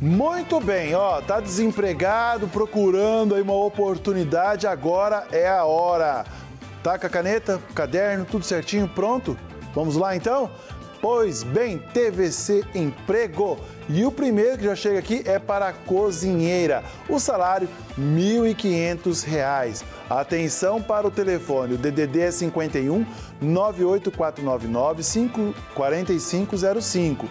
Muito bem, ó, tá desempregado, procurando aí uma oportunidade, agora é a hora. Tá com a caneta, caderno, tudo certinho, pronto? Vamos lá então? Pois bem, TVC Emprego. E o primeiro que já chega aqui é para a cozinheira. O salário R$ 1.500. Atenção para o telefone, o DDD é 51 98499 4505.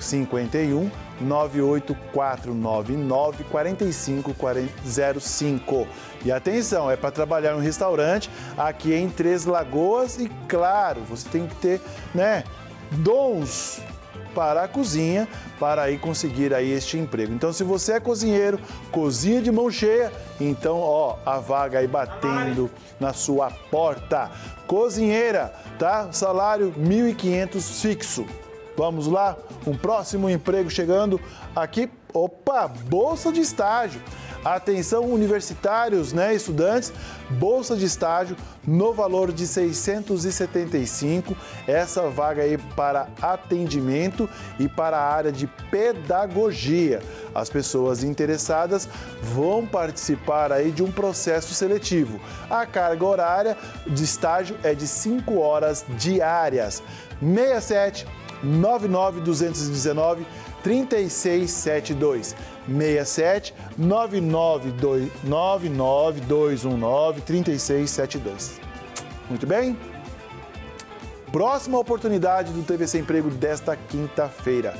51 98499 4505. E atenção, é para trabalhar no restaurante aqui em Três Lagoas e claro, você tem que ter, né, dons para a cozinha para aí conseguir aí este emprego. Então, se você é cozinheiro, cozinha de mão cheia, então, ó, a vaga aí batendo na sua porta. Cozinheira, tá? Salário 1.500 fixo. Vamos lá? Um próximo emprego chegando aqui. Opa, bolsa de estágio. Atenção universitários, né, estudantes, bolsa de estágio no valor de 675. Essa vaga aí para atendimento e para a área de pedagogia. As pessoas interessadas vão participar aí de um processo seletivo. A carga horária de estágio é de 5 horas diárias. 67 99219 3672 67 99219 3672. Muito bem? Próxima oportunidade do TVC Emprego desta quinta-feira.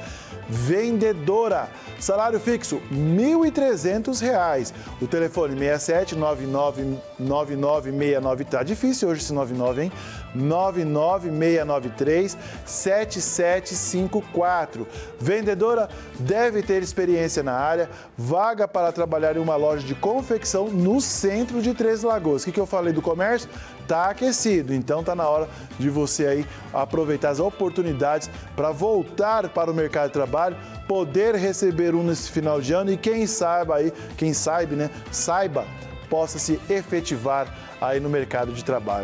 Vendedora, salário fixo R$ 1.300. O telefone 67 9999693. Tá difícil hoje esse 99, hein? 99693 7754. Vendedora deve ter experiência na área, vaga para trabalhar em uma loja de confecção no centro de Três Lagoas. O que, que eu falei do comércio? Tá aquecido, então tá na hora de você aí aproveitar as oportunidades para voltar para o mercado de trabalho, poder receber um nesse final de ano e quem saiba aí, quem sabe, né, saiba, possa se efetivar aí no mercado de trabalho.